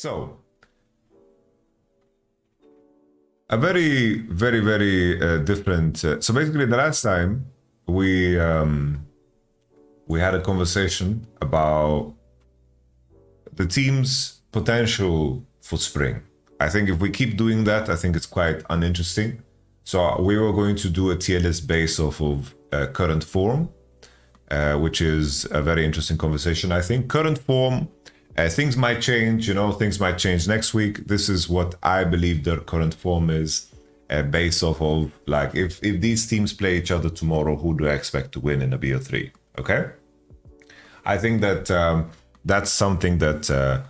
So, a very, very, very uh, different. Uh, so basically, the last time we um, we had a conversation about the team's potential for spring. I think if we keep doing that, I think it's quite uninteresting. So we were going to do a tier list based off of uh, current form, uh, which is a very interesting conversation. I think current form, uh, things might change. You know, things might change next week. This is what I believe their current form is, uh, based off of like if if these teams play each other tomorrow, who do I expect to win in a BO3? Okay, I think that um, that's something that. Uh,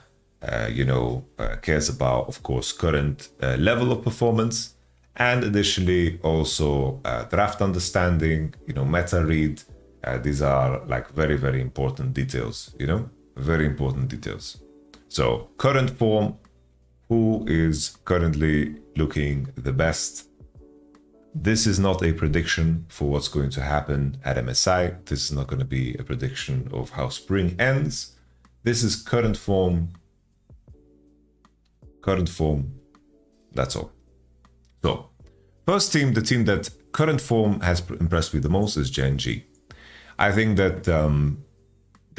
uh, you know, uh, cares about, of course, current uh, level of performance, and additionally also uh, draft understanding, you know, meta read. These are like very, very important details, you know, very important details. So current form, who is currently looking the best? This is not a prediction for what's going to happen at MSI. This is not going to be a prediction of how spring ends. This is current form current form. That's all. So, first team, the team that current form has impressed me the most is Gen G. I think that um,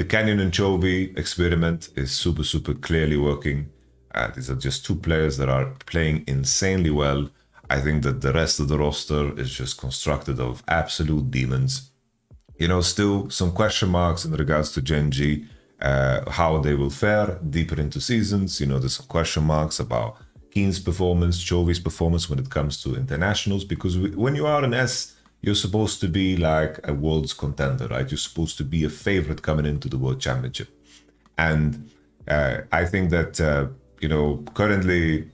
the Canyon and Chovy experiment is super, super clearly working. Uh, these are just two players that are playing insanely well. I think that the rest of the roster is just constructed of absolute demons. You know, still some question marks in regards to Gen G uh, how they will fare deeper into seasons. You know, there's some question marks about Kiin's performance, Chovy's performance when it comes to internationals, because we, when you are an S, you're supposed to be like a world's contender, right? You're supposed to be a favorite coming into the World Championship. And uh, I think that, uh, you know, currently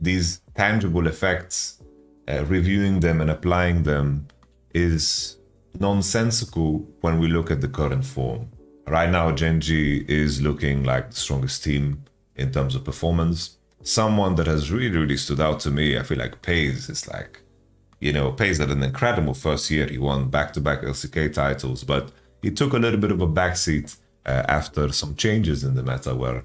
these tangible effects, uh, reviewing them and applying them is nonsensical when we look at the current form. Right now, Gen G is looking like the strongest team in terms of performance. Someone that has really, really stood out to me, I feel like Peyz is like, you know, Peyz had an incredible first year. He won back to back LCK titles, but he took a little bit of a backseat uh, after some changes in the meta where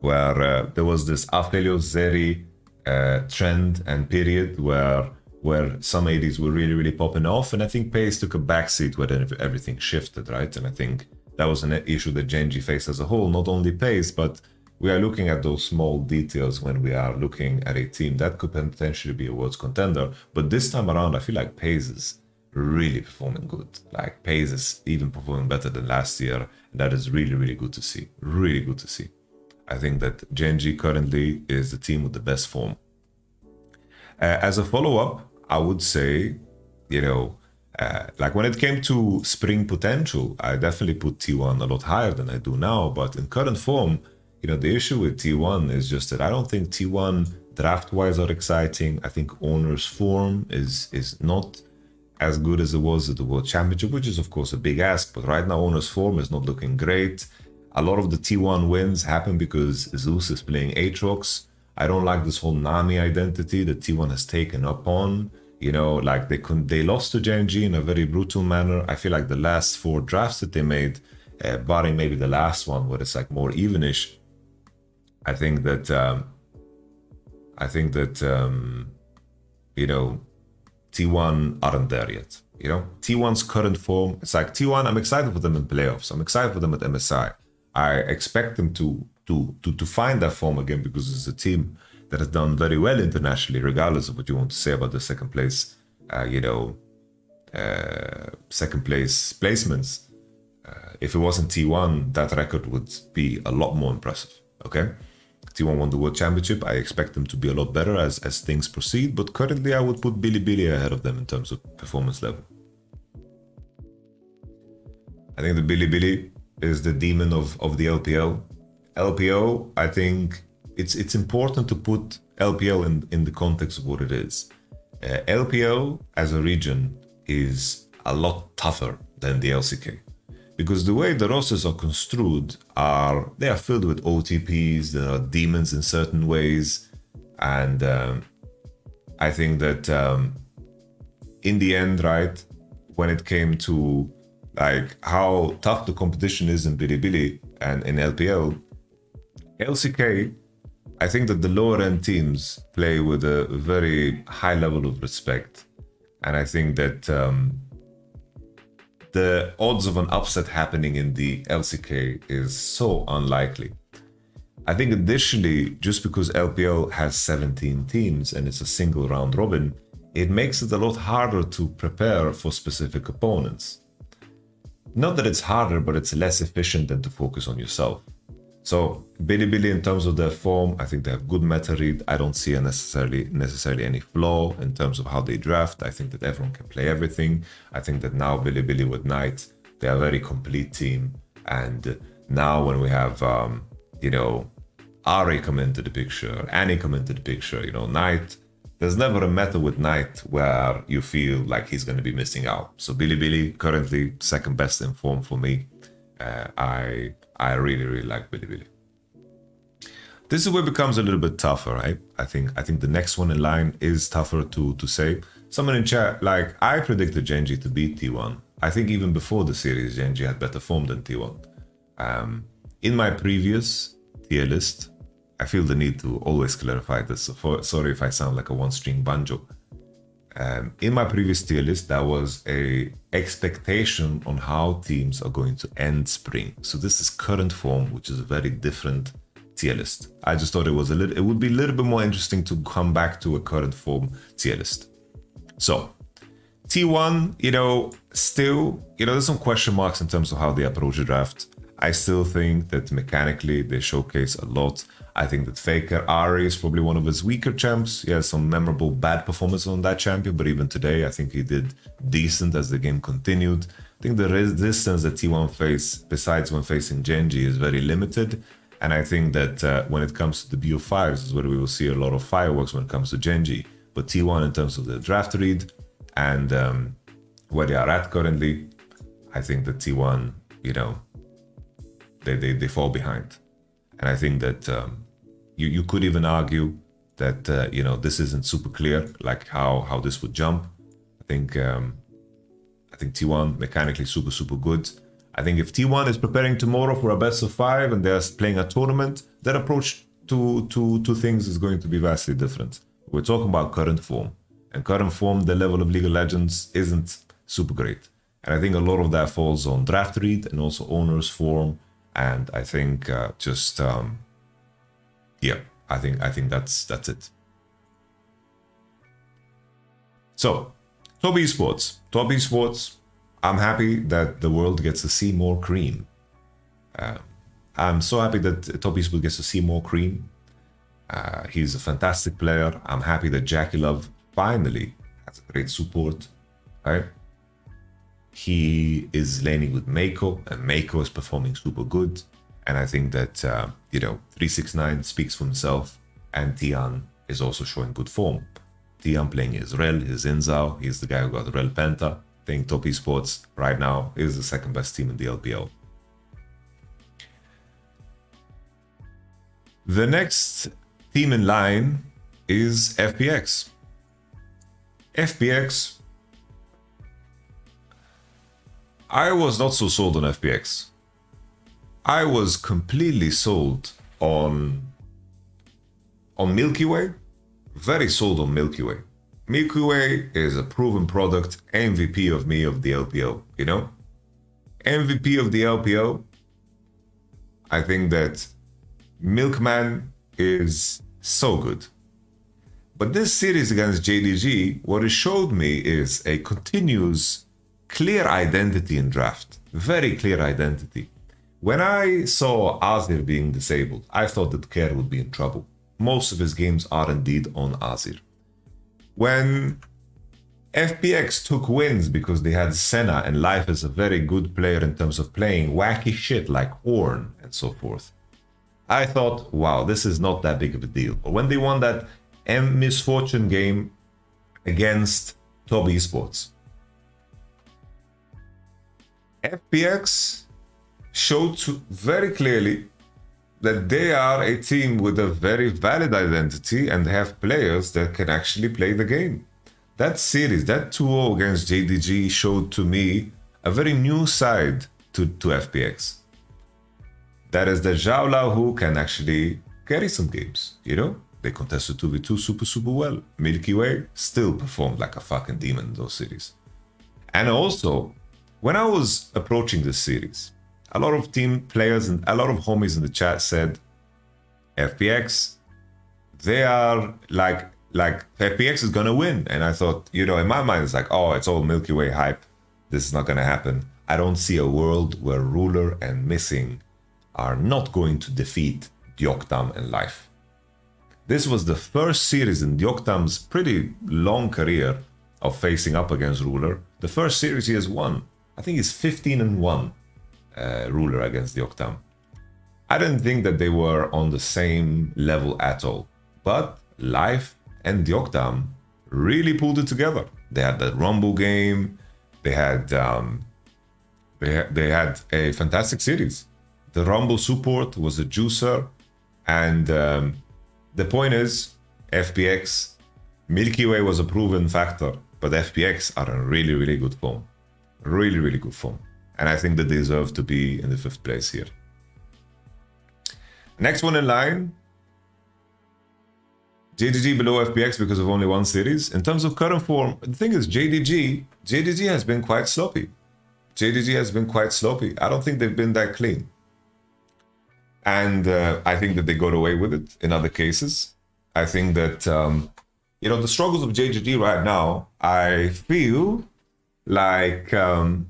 where uh, there was this Aphelios Zeri uh, trend and period where where some ADs were really, really popping off. And I think Peyz took a backseat when everything shifted, right? And I think that was an issue that Gen G faced as a whole, not only Peyz, but we are looking at those small details when we are looking at a team that could potentially be a world's contender. But this time around, I feel like Peyz is really performing good. Like Peyz is even performing better than last year. And that is really, really good to see. Really good to see. I think that Gen G currently is the team with the best form. Uh, as a follow up, I would say, you know, uh, like when it came to spring potential, I definitely put T1 a lot higher than I do now. But in current form, you know, the issue with T1 is just that I don't think T1 draft wise are exciting. I think Oner's form is is not as good as it was at the World Championship, which is of course a big ask. But right now, Oner's form is not looking great. A lot of the T1 wins happen because Zeus is playing Aatrox. I don't like this whole Nami identity that T1 has taken up on. You know, like they couldn't, they lost to Gen G in a very brutal manner. I feel like the last four drafts that they made, uh, barring maybe the last one where it's like more evenish, I think that um, I think that um, you know T1 aren't there yet. You know, T1's current form, it's like T1. I'm excited for them in playoffs. I'm excited for them at MSI. I expect them to to to to find that form again because it's a team that has done very well internationally, regardless of what you want to say about the second place, uh, you know, uh, second place placements. Uh, if it wasn't T1, that record would be a lot more impressive. Okay. T1 won the World Championship. I expect them to be a lot better as, as things proceed, but currently I would put Bilibili ahead of them in terms of performance level. I think the Bilibili is the demon of, of the LPL. LPO, I think it's it's important to put LPL in, in the context of what it is. Uh, LPL as a region is a lot tougher than the LCK because the way the rosters are construed are they are filled with OTPs, there are demons in certain ways, and um, I think that um, in the end, right, when it came to like how tough the competition is in Bilibili and in LPL, LCK I think that the lower end teams play with a very high level of respect. And I think that um, the odds of an upset happening in the LCK is so unlikely. I think additionally, just because LPL has 17 teams and it's a single round robin, it makes it a lot harder to prepare for specific opponents. Not that it's harder, but it's less efficient than to focus on yourself. So Bilibili, in terms of their form, I think they have good meta read. I don't see necessarily necessarily any flaw in terms of how they draft. I think that everyone can play everything. I think that now Bilibili with Knight, they are a very complete team. And now when we have, um, you know, Ahri come into the picture, Annie come into the picture, you know, Knight there's never a meta with Knight where you feel like he's going to be missing out. So Bilibili currently second best in form for me. Uh, I I really really like Bilibili. This is where it becomes a little bit tougher, right? I think I think the next one in line is tougher to to say. Someone in chat like I predicted Gen G to beat T1. I think even before the series, Gen G had better form than T1. Um, in my previous tier list, I feel the need to always clarify this. So for, sorry if I sound like a one-string banjo. Um, in my previous tier list, that was a expectation on how teams are going to end spring. So this is current form, which is a very different tier list. I just thought it was a little, it would be a little bit more interesting to come back to a current form tier list. So T1, you know, still, you know, there's some question marks in terms of how they approach the draft. I still think that mechanically they showcase a lot. I think that Faker Ahri is probably one of his weaker champs. He has some memorable bad performances on that champion, but even today, I think he did decent as the game continued. I think the resistance that T1 face, besides when facing Gen G, is very limited. And I think that uh, when it comes to the BO5s is where we will see a lot of fireworks when it comes to Gen G. But T1 in terms of the draft read and um, where they are at currently, I think that T1, you know, they, they, they fall behind. And I think that um, you, you could even argue that, uh, you know, this isn't super clear, like how, how this would jump. I think, um, I think T1 mechanically super, super good. I think if T1 is preparing tomorrow for a best of five and they're playing a tournament, their approach to, to, to things is going to be vastly different. We're talking about current form. And current form, the level of League of Legends isn't super great. And I think a lot of that falls on draft read and also Oner's form and I think uh, just um, yeah, I think I think that's that's it. So, top esports, top esports. I'm happy that the world gets to see more Creme. Uh, I'm so happy that top esports gets to see more Creme. Uh, he's a fantastic player. I'm happy that JackeyLove finally has a great support. Right? He is laning with Meiko, and Meiko is performing super good. And I think that, uh, you know, 369 speaks for himself, and Tian is also showing good form. Tian playing his Rell, his Xin Zhao, he's the guy who got Rell Penta. Think Top Esports right now is the second best team in the LPL. The next team in line is FPX. FPX I was not so sold on FPX. I was completely sold on on Milky Way. Very sold on Milky Way. Milky Way is a proven product, MVP of me of the LPO, you know? MVP of the LPO. I think that Milkman is so good. But this series against JDG, what it showed me is a continuous clear identity in draft, very clear identity. When I saw Azir being disabled, I thought that Care would be in trouble. Most of his games are indeed on Azir. When FPX took wins because they had Senna and Life is a very good player in terms of playing wacky shit like Horn and so forth. I thought, wow, this is not that big of a deal. But when they won that M Miss Fortune game against Top Esports, FPX showed very clearly that they are a team with a very valid identity and have players that can actually play the game. That series, that 2-0 against JDG showed to me a very new side to, to FPX. That is that Xiaolaohu can actually carry some games, you know? They contested 2v2 super, super well. Milky Way still performed like a fucking demon in those series. And also, when I was approaching this series, a lot of team players and a lot of homies in the chat said, FPX, they are like, like FPX is gonna win. And I thought, you know, in my mind, it's like, oh, it's all Milky Way hype. This is not gonna happen. I don't see a world where Ruler and Missing are not going to defeat Deokdam and Life. This was the first series in Deokdam's pretty long career of facing up against Ruler. The first series he has won. I think he's 15 and 1 uh, Ruler against Deokdam. I didn't think that they were on the same level at all. But Life and Deokdam really pulled it together. They had that Rumble game. They had um, they, they had a fantastic series. The Rumble support was a juicer, and um, the point is, FPX, Milky Way was a proven factor, but FPX are in really, really good form. Really, really good form. And I think they deserve to be in the fifth place here. Next one in line, JDG below FPX because of only one series. In terms of current form, the thing is JDG, JDG has been quite sloppy. JDG has been quite sloppy. I don't think they've been that clean. And uh, I think that they got away with it in other cases. I think that, um, you know, the struggles of JDG right now, I feel like um,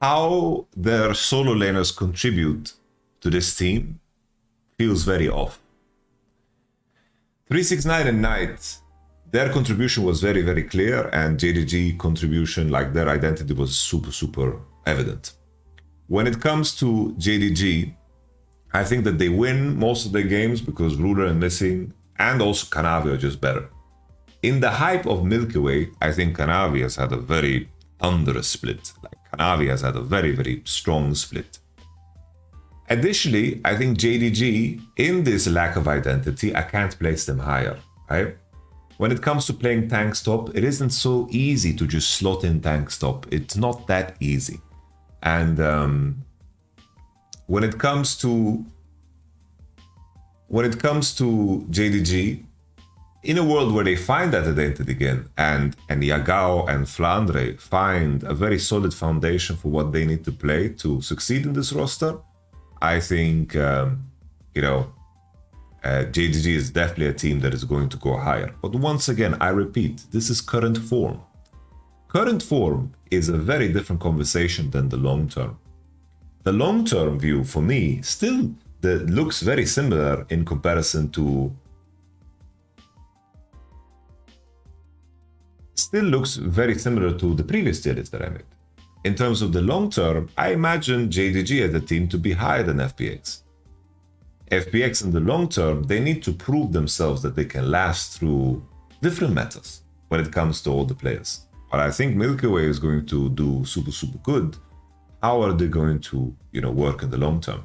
how their solo laners contribute to this team feels very off. 369 and Knight, their contribution was very, very clear, and JDG contribution, like their identity, was super, super evident. When it comes to JDG, I think that they win most of their games because Ruler and Missing and also Kanavi are just better. In the hype of Milky Way, I think Kanavi has had a very thunderous split. Like Kanavi has had a very, very strong split. Additionally, I think JDG, in this lack of identity, I can't place them higher, right? When it comes to playing tank top, it isn't so easy to just slot in tank top. It's not that easy. And um, when it comes to when it comes to JDG, in a world where they find that identity again, and and Yagao and Flandre find a very solid foundation for what they need to play to succeed in this roster, I think um, you know uh, JDG is definitely a team that is going to go higher. But once again, I repeat, this is current form. Current form is a very different conversation than the long term. The long term view for me still the, looks very similar in comparison to still looks very similar to the previous list that I made. In terms of the long term, I imagine JDG as a team to be higher than FPX. FPX in the long term, they need to prove themselves that they can last through different metas when it comes to all the players. But I think Milky Way is going to do super, super good. How are they going to, you know, work in the long term?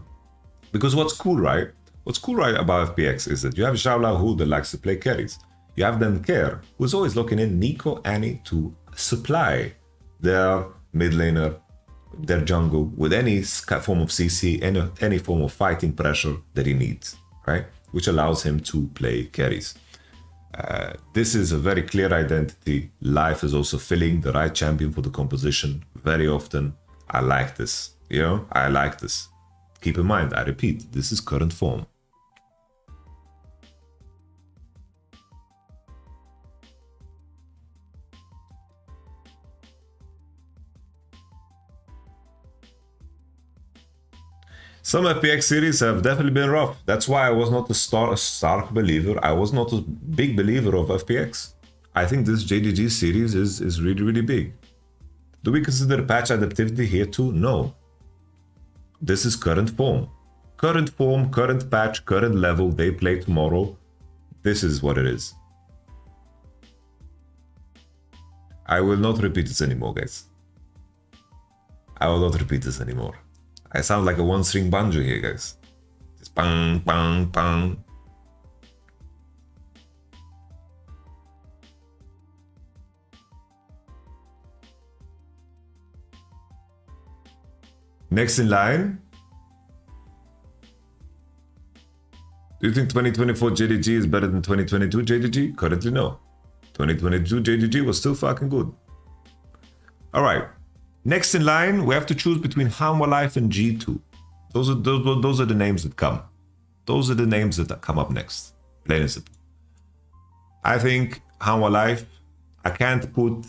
Because what's cool, right? What's cool, right, about FPX is that you have Xiaolaohu that likes to play carries. Have Denker, who's always looking in Neeko Annie to supply their mid laner, their jungle with any form of CC, any, any form of fighting pressure that he needs, right? Which allows him to play carries. Uh, this is a very clear identity. Life is also filling the right champion for the composition very often. I like this, you know, I like this. Keep in mind, I repeat, this is current form. Some FPX series have definitely been rough. That's why I was not a, star, a stark believer. I was not a big believer of FPX. I think this JDG series is, is really, really big. Do we consider patch adaptivity here too? No. This is current form. Current form, current patch, current level, they play tomorrow. This is what it is. I will not repeat this anymore, guys. I will not repeat this anymore. I sound like a one string banjo here, guys. Just bang, bang, bang. Next in line, Do you think 2024 JDG is better than 2022 JDG? Currently, no. 2022 JDG was still fucking good. All right. Next in line, we have to choose between Hanwha Life and G2. Those are those, those are the names that come. Those are the names that come up next. Plain and simple. I think Hanwha Life, I can't put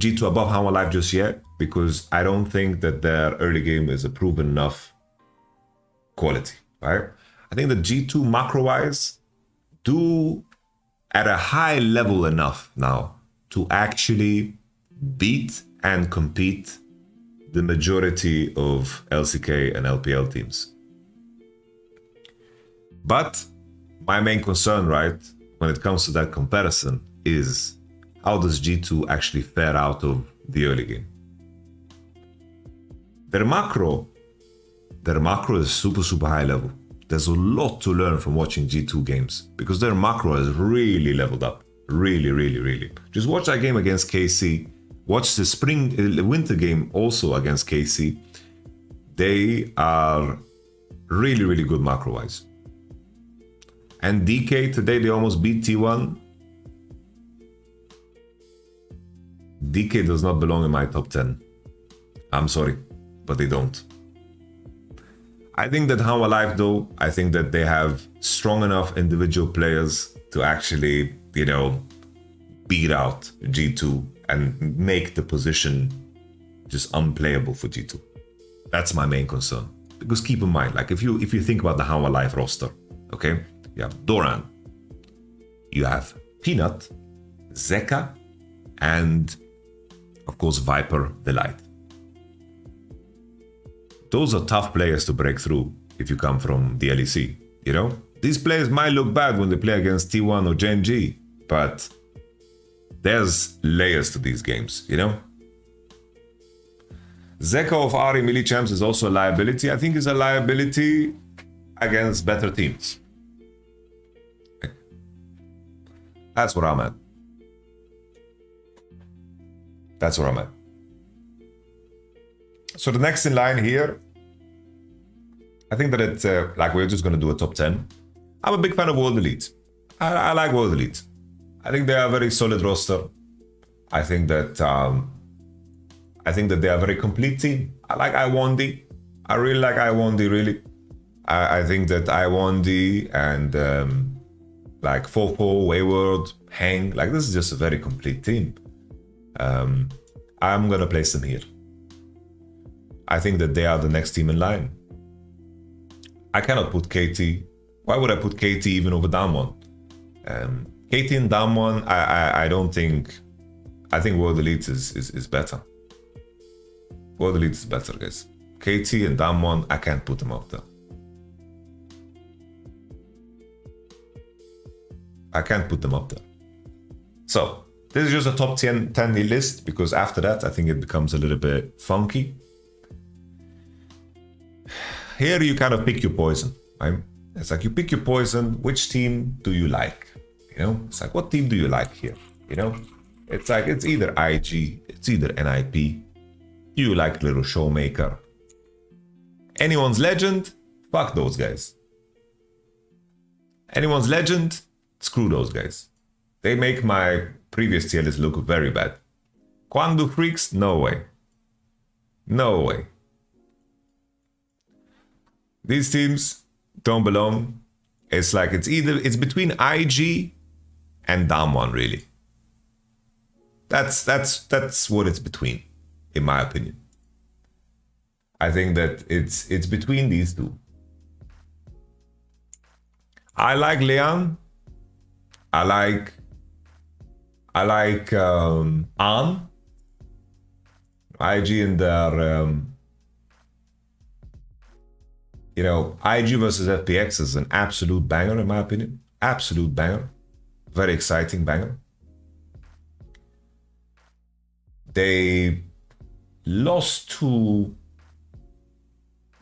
G2 above Hanwha Life just yet because I don't think that their early game is a proven enough quality, right? I think that G2 macro wise do at a high level enough now to actually beat and compete the majority of LCK and LPL teams. But my main concern, right, when it comes to that comparison is how does G2 actually fare out of the early game? Their macro, their macro is super, super high level. There's a lot to learn from watching G2 games because their macro has really leveled up. Really, really, really. Just watch that game against KC. Watch the spring, uh, winter game also against KC. They are really, really good macro wise. And DK today they almost beat T1 DK does not belong in my top 10. I'm sorry, but they don't. I think that Hanwha Life though, I think that they have strong enough individual players to actually, you know, beat out G2 and make the position just unplayable for G2. That's my main concern. Because keep in mind, like if you if you think about the Hanwha Life roster, okay, you have Doran, you have Peanut, Zeka, and of course, Viper, the Light. Those are tough players to break through if you come from the LEC, you know? These players might look bad when they play against T1 or Gen G, but there's layers to these games, you know? Zeka of Ari Millie Champs is also a liability. I think is a liability against better teams. That's what I'm at. That's where I'm at. So the next in line here, I think that it's uh, like we're just going to do a top 10. I'm a big fan of World Elite. I, I, like World Elite. I think they are a very solid roster. I think that um, I think that they are a very complete team. I like Iwandy. I really like Iwandy, really. I, I think that Iwandy and um, like Fofo, Wayward, Hang, like this is just a very complete team. Um, I'm gonna place them here. I think that they are the next team in line. I cannot put KT. Why would I put KT even over Damwon? Um, KT and Damwon, I, I I don't think. I think World Elite is, is, is better. World Elite is better, guys. KT and Damwon, I can't put them up there. I can't put them up there. So this is just a top 10, 10 list because after that, I think it becomes a little bit funky. Here you kind of pick your poison, right? It's like you pick your poison. Which team do you like? You know, it's like, what team do you like here? You know, it's like, it's either IG, it's either NIP. You like Little Showmaker. Anyone's legend? Fuck those guys. Anyone's legend? Screw those guys. They make my previous tier list look very bad. Kwangdong Freecs? No way. No way. These teams don't belong. It's like it's either it's between IG and Damwon really. That's that's that's what it's between, in my opinion. I think that it's it's between these two. I like Leon. I like I like um, IG and their, um, you know, IG versus FPX is an absolute banger in my opinion. Absolute banger. Very exciting banger. They lost to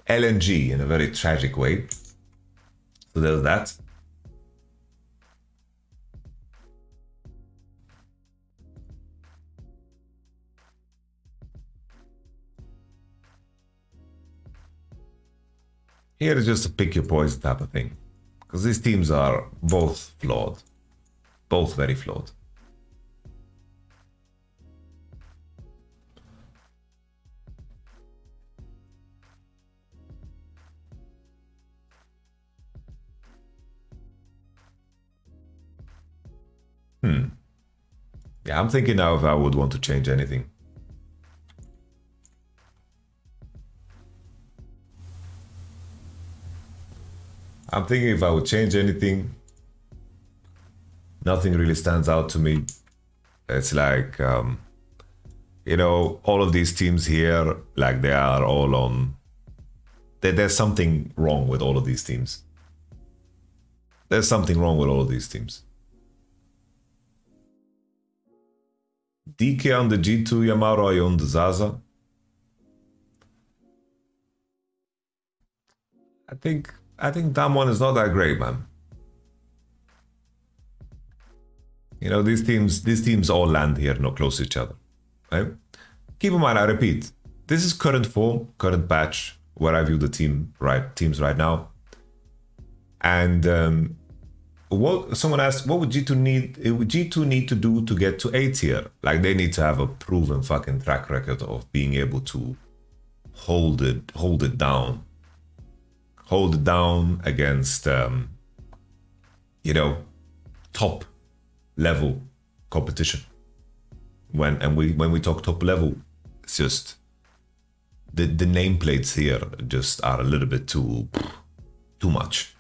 LNG in a very tragic way. So there's that. Here is just a pick your poison type of thing. Because these teams are both flawed. Both very flawed. Hmm. Yeah, I'm thinking now if I would want to change anything. I'm thinking if I would change anything, nothing really stands out to me. It's like, um, you know, all of these teams here, like they are all on. There, there's something wrong with all of these teams. There's something wrong with all of these teams. DK on the G2, Yamato I on the Zaza. I think I think that one is not that great, man. You know, these teams, these teams all land here, not close to each other. Right? Keep in mind, I repeat, this is current form, current patch, where I view the team right teams right now. And um, what someone asked, what would G2 need would G2 need to do to get to A tier? Like they need to have a proven fucking track record of being able to hold it hold it down hold it down against, um, you know, top level competition. When and we when we talk top level, it's just the the nameplates here just are a little bit too too much.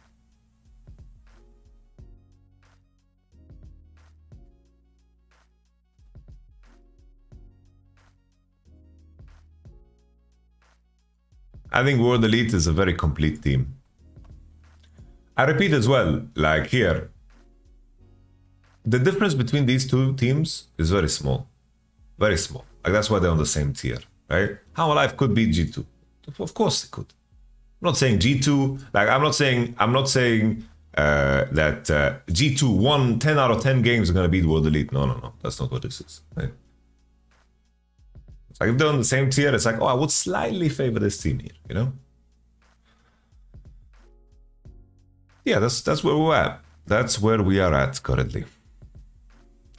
I think World Elite is a very complete team. I repeat as well, like here, the difference between these two teams is very small. Very small. Like that's why they're on the same tier, right? Hanwha Life could beat G2. Of course they could. I'm not saying G2, like I'm not saying, I'm not saying uh, that uh, G2 won 10 out of 10 games are going to beat World Elite. No, no, no. That's not what this is. Right? Like if they're on the same tier, it's like, oh, I would slightly favor this team here, you know? Yeah, that's that's where we're at. That's where we are at currently.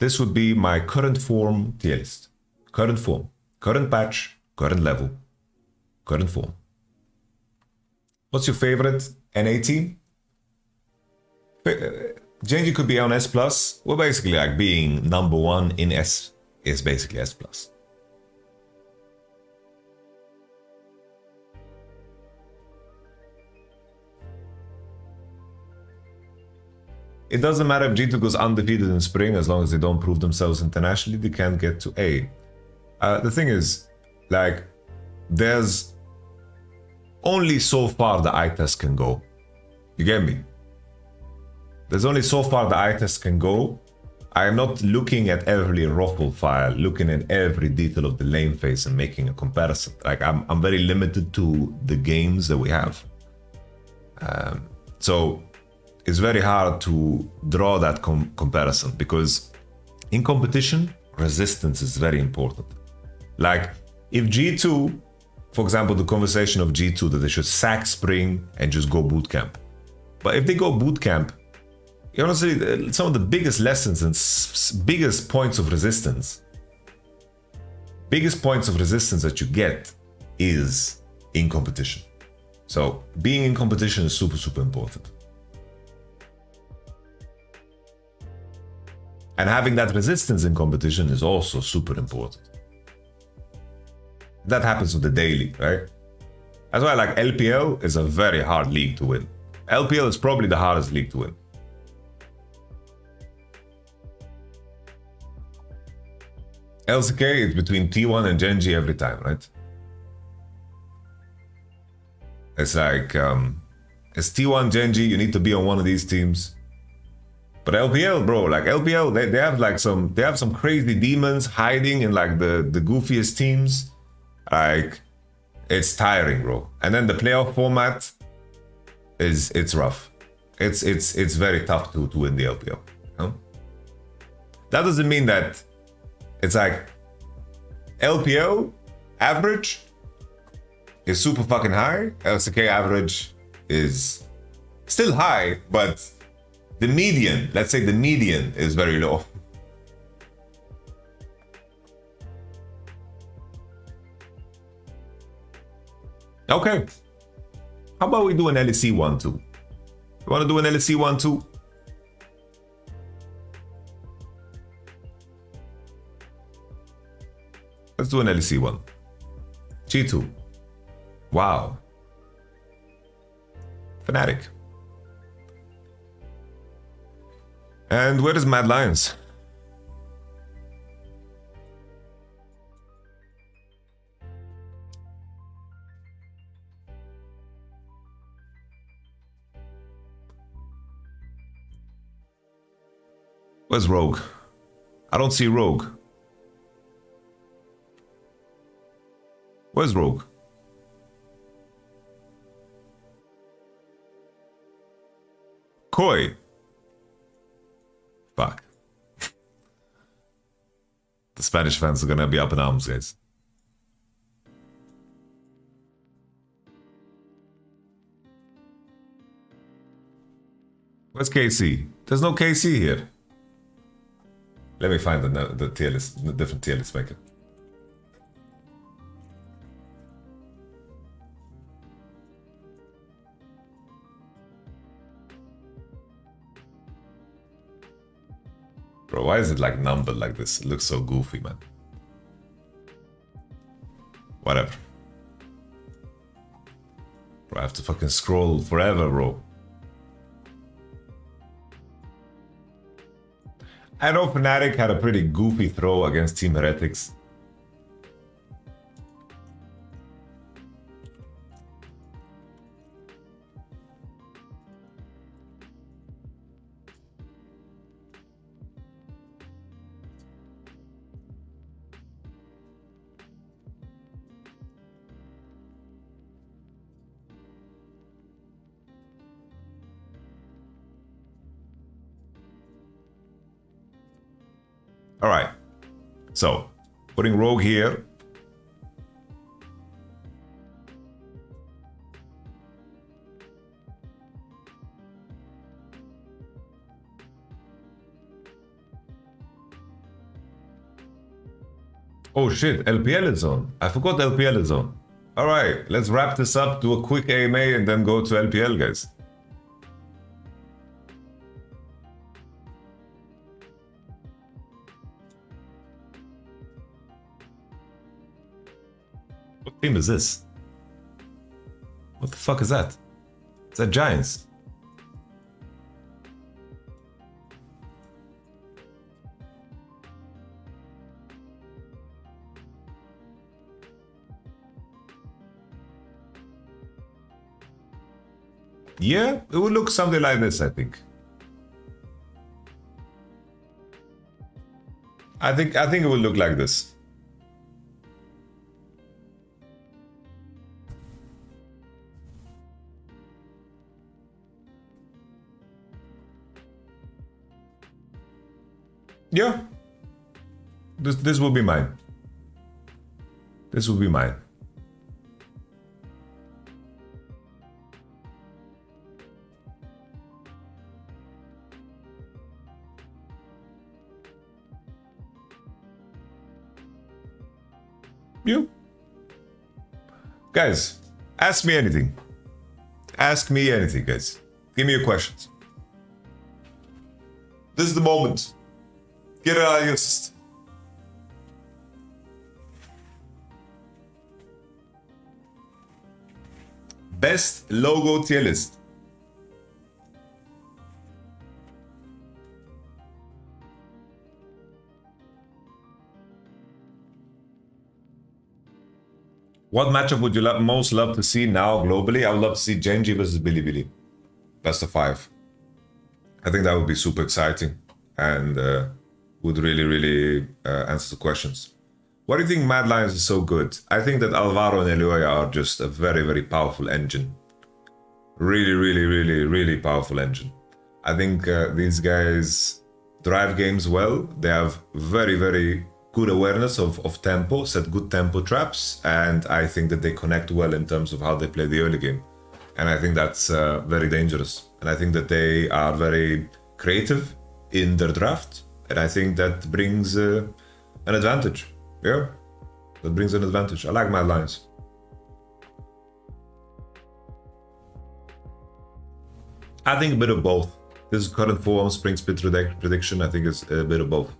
This would be my current form tier list. Current form, current patch, current level, current form. What's your favorite NA team? Gen G could be on S plus. Well, basically, like being number one in S is basically S plus. It doesn't matter if G2 goes undefeated in spring, as long as they don't prove themselves internationally, they can't get to A. Uh, the thing is, like, there's only so far the eye test can go. You get me? There's only so far the eye test can go. I am not looking at every ruffle file, looking at every detail of the lane phase and making a comparison. Like I'm, I'm very limited to the games that we have. Um, so it's very hard to draw that com comparison because in competition, resistance is very important. Like if G2, for example, the conversation of G2 that they should sack spring and just go bootcamp. But if they go boot bootcamp, honestly, uh, some of the biggest lessons and biggest points of resistance, biggest points of resistance that you get is in competition. So being in competition is super, super important. And having that resistance in competition is also super important. That happens with the daily, right? That's why like LPL is a very hard league to win. LPL is probably the hardest league to win. LCK is between T1 and Gen G every time, right? It's like, um, it's T1 Gen G, you need to be on one of these teams. But LPL, bro, like LPL, they, they have like some they have some crazy demons hiding in like the the goofiest teams. Like it's tiring, bro. And then the playoff format is it's rough. It's it's it's very tough to to win the LPL. You know? That doesn't mean that it's like LPL average is super fucking high. LCK average is Still high, but the median, let's say the median is very low. Okay. How about we do an LEC one too? You want to do an LEC one too? Let's do an LEC one. G2. Wow. Fnatic. And where is Mad Lions? Where's Rogue? I don't see Rogue. Where's Rogue? Koi. Fuck. the Spanish fans are gonna be up in arms, guys. Where's KC? There's no KC here. Let me find the, the tier list, the different tier list maker. Bro, why is it like numbered like this? It looks so goofy, man. Whatever. Bro, I have to fucking scroll forever, bro. I know Fnatic had a pretty goofy throw against Team Heretics. So putting Rogue here. Oh shit, LPL is on. I forgot LPL is on. All right, let's wrap this up, do a quick AMA, and then go to LPL, guys. Team is this? What the fuck is that? Is that Giants? Yeah, it would look something like this, I think. I think I think it would look like this. Yeah. This this will be mine. This will be mine. You. Guys, ask me anything. Ask me anything, guys. Give me your questions. This is the moment. Get it out of your system. Best logo tier list. What matchup would you most love to see now globally? I would love to see Genji G Bilibili. Best of five. I think that would be super exciting. And uh, would really, really uh, answer the questions. Why do you think Mad Lions is so good? I think that Alvaro and Eloy are just a very, very powerful engine. Really, really, really, really powerful engine. I think uh, these guys drive games well. They have very, very good awareness of, of tempo, set good tempo traps, and I think that they connect well in terms of how they play the early game. And I think that's uh, very dangerous. And I think that they are very creative in their draft. And I think that brings uh, an advantage. Yeah, that brings an advantage. I like my lines. I think a bit of both. This is current form, spring split prediction. I think it's a bit of both.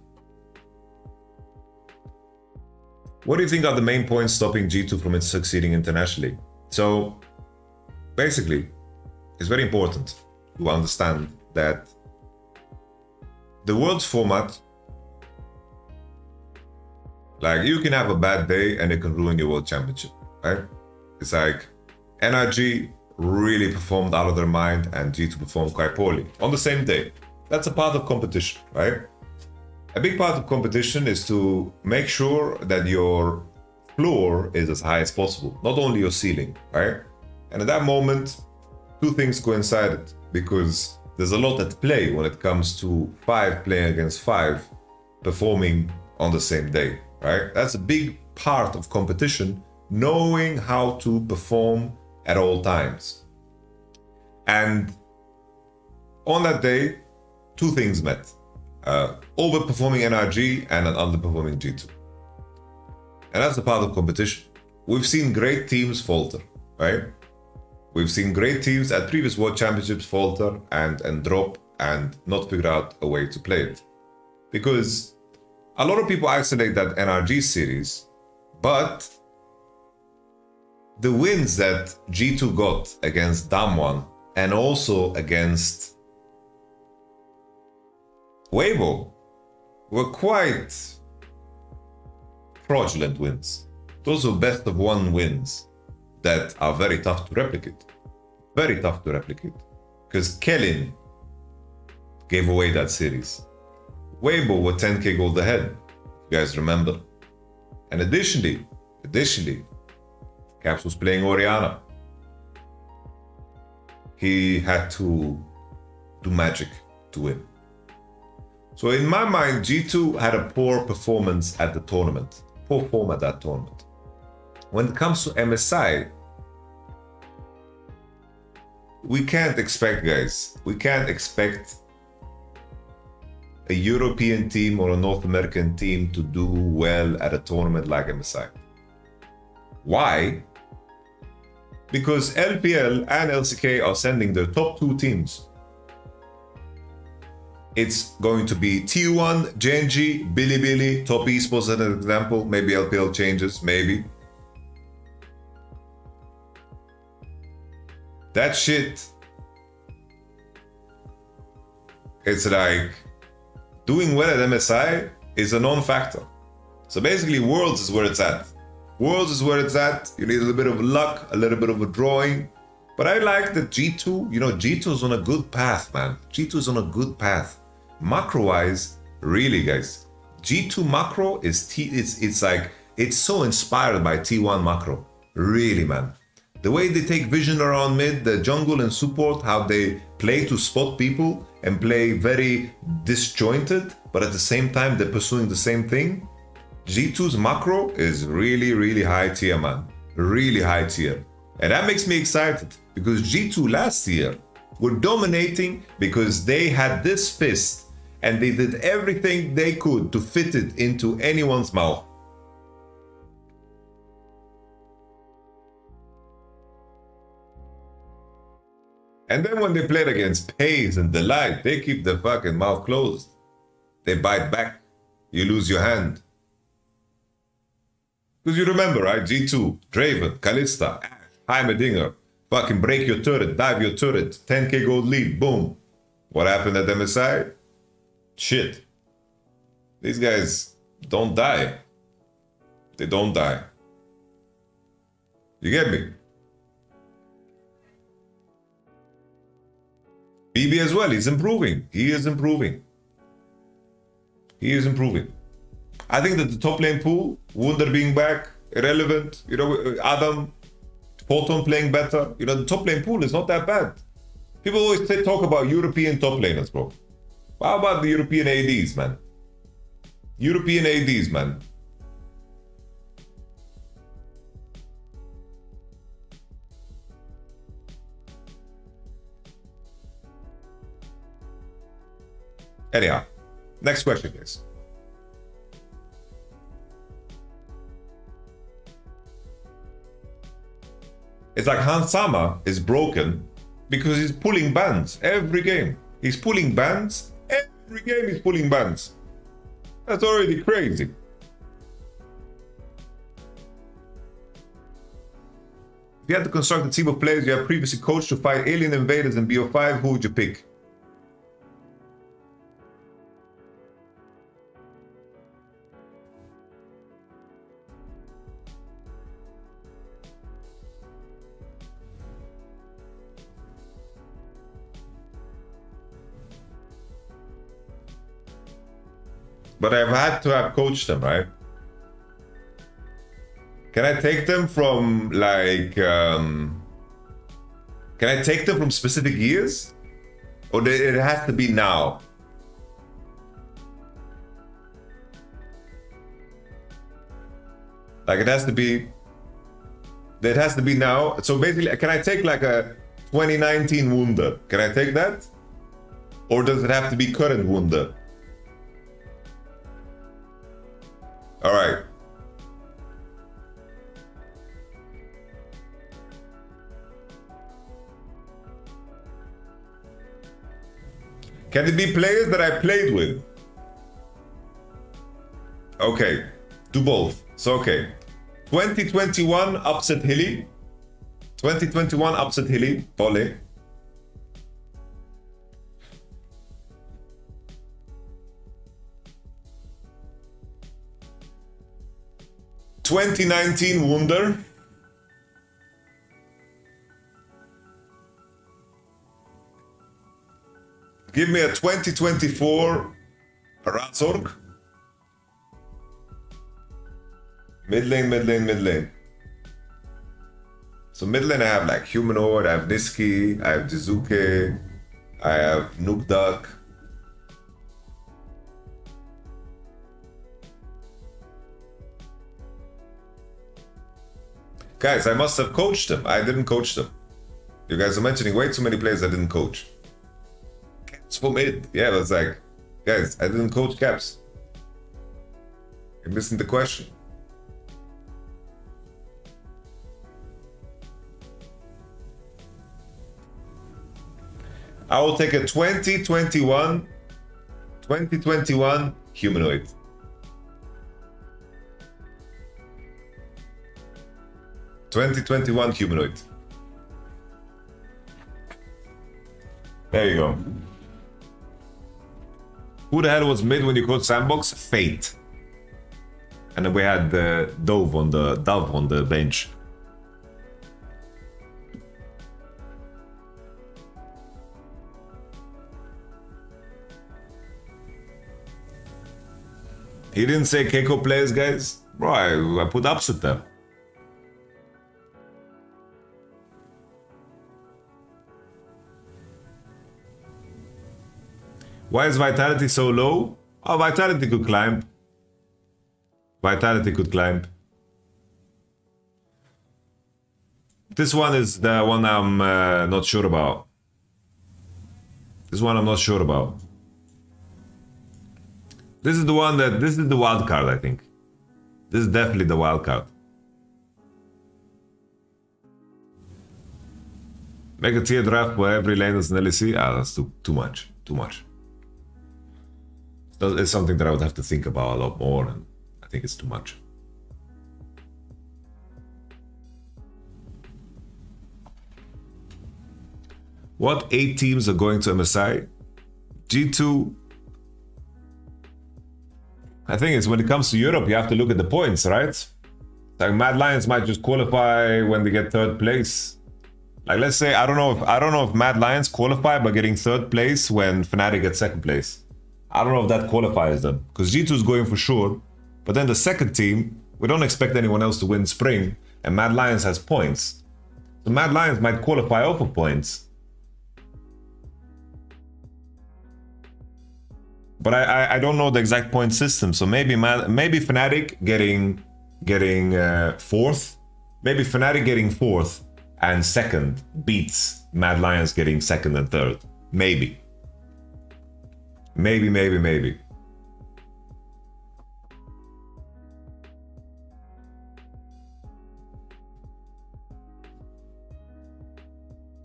What do you think are the main points stopping G2 from succeeding internationally? So, basically, it's very important to understand that the world's format, like you can have a bad day and it can ruin your world championship, right? It's like NRG really performed out of their mind and G2 performed quite poorly on the same day. That's a part of competition, right? A big part of competition is to make sure that your floor is as high as possible, not only your ceiling, right? And at that moment, two things coincided because there's a lot at play when it comes to five playing against five performing on the same day, right? That's a big part of competition, knowing how to perform at all times. And on that day, two things met uh, overperforming NRG and an underperforming G2. And that's a part of competition. We've seen great teams falter, right? We've seen great teams at previous World Championships falter and, and drop and not figure out a way to play it. Because a lot of people isolate that NRG series, but the wins that G2 got against Damwon and also against Weibo were quite fraudulent wins. Those were best of one wins that are very tough to replicate. Very tough to replicate. Because Kellen gave away that series. Weibo were 10k gold ahead, you guys remember. And additionally, additionally, Caps was playing Orianna. He had to do magic to win. So in my mind, G2 had a poor performance at the tournament, poor form at that tournament. When it comes to MSI, we can't expect, guys, we can't expect a European team or a North American team to do well at a tournament like MSI. Why? Because LPL and LCK are sending their top two teams it's going to be T1, Gen.G, Bilibili, Top Esports as an example. Maybe LPL changes, maybe. That shit, it's like doing well at MSI is a non-factor. So basically, Worlds is where it's at. Worlds is where it's at. You need a little bit of luck, a little bit of a drawing. But I like that G2, you know, G2 is on a good path, man. G2 is on a good path macro wise, really guys, G2 macro is T it's it's like it's so inspired by T1 macro. Really, man. The way they take vision around mid, the jungle and support, how they play to spot people and play very disjointed, but at the same time they're pursuing the same thing. G2's macro is really, really high tier, man. Really high tier. And that makes me excited because G2 last year were dominating because they had this fist and they did everything they could to fit it into anyone's mouth. And then when they played against Peyz and Delight, they keep their fucking mouth closed. They bite back. You lose your hand. Because you remember, right? G2, Draven, Kalista, Heimerdinger, fucking break your turret, dive your turret, 10k gold lead, boom. What happened at MSI? shit. These guys don't die. They don't die. You get me? BB as well, he's improving. He is improving. He is improving. I think that the top lane pool, Wunder being back, irrelevant, you know, Adam, Photon playing better, you know, the top lane pool is not that bad. People always talk about European top laners, bro. How about the European ADs, man? European ADs, man. Anyhow, next question, please. It's like Hans Sama is broken because he's pulling bands every game. He's pulling bands every game. He's pulling bands. That's already crazy. If you had to construct a team of players you have previously coached to fight alien invaders in BO5, who would you pick? But I've had to have coached them, right? Can I take them from like um can I take them from specific years? Or it has to be now? Like it has to be it has to be now. So basically can I take like a 2019 Wunder? Can I take that? Or does it have to be current Wunder? All right. Can it be players that I played with? Okay, do both. So, okay. 2021 upset Hilly. 2021 upset Hilly. Pole. 2019 Wunder. Give me a 2024 Razork. Mid lane, mid lane, mid lane. So mid lane I have like Humanoid, I have Nisqy, I have Jiizuke, I have Nukeduck. Guys, I must have coached them. I didn't coach them. You guys are mentioning way too many players I didn't coach. Caps for mid. Yeah, it's like, guys, I didn't coach Caps. You're missing the question. I will take a 2021 2021 humanoid. 2021 humanoid. There you go. Who the hell was mid when you called sandbox? Fate. And then we had the Dove on the Dove on the bench. He didn't say Keiko plays, guys. Bro, I, I put upset there. Why is vitality so low? Oh, vitality could climb. Vitality could climb. This one is the one I'm uh, not sure about. This one I'm not sure about. This is the one that, this is the wild card, I think. This is definitely the wild card. Make a tier draft where every lane is an LEC? Ah, that's too, too much. Too much it's something that I would have to think about a lot more, and I think it's too much. What eight teams are going to MSI? G2. I think it's when it comes to Europe, you have to look at the points, right? Like Mad Lions might just qualify when they get third place. Like let's say I don't know if I don't know if Mad Lions qualify by getting third place when Fnatic gets second place. I don't know if that qualifies them because G2 is going for sure. But then the second team, we don't expect anyone else to win Spring, and Mad Lions has points. So Mad Lions might qualify off of points. But I, I, I don't know the exact point system. So maybe Mad, maybe Fnatic getting getting uh, fourth, maybe Fnatic getting fourth and second beats Mad Lions getting second and third. Maybe. Maybe, maybe, maybe.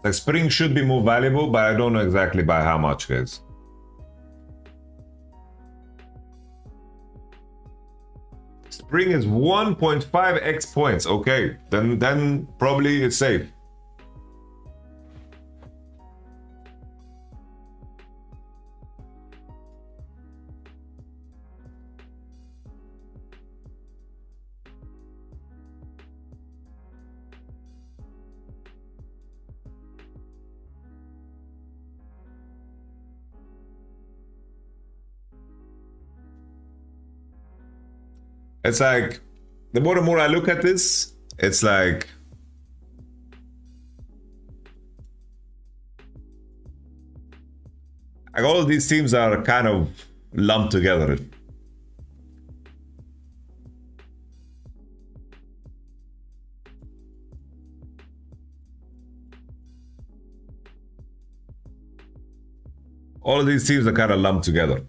Like spring should be more valuable, but I don't know exactly by how much, guys. Spring is 1.5x points. Okay, then then probably it's safe. It's like the more and more I look at this, it's like like all of these teams are kind of lumped together. All of these teams are kind of lumped together.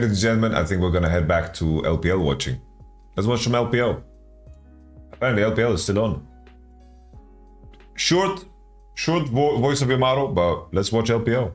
Ladies and gentlemen, I think we're gonna head back to LPL watching. Let's watch some LPL. Apparently, LPL is still on. Short, short vo voice of Yamato, but let's watch LPL.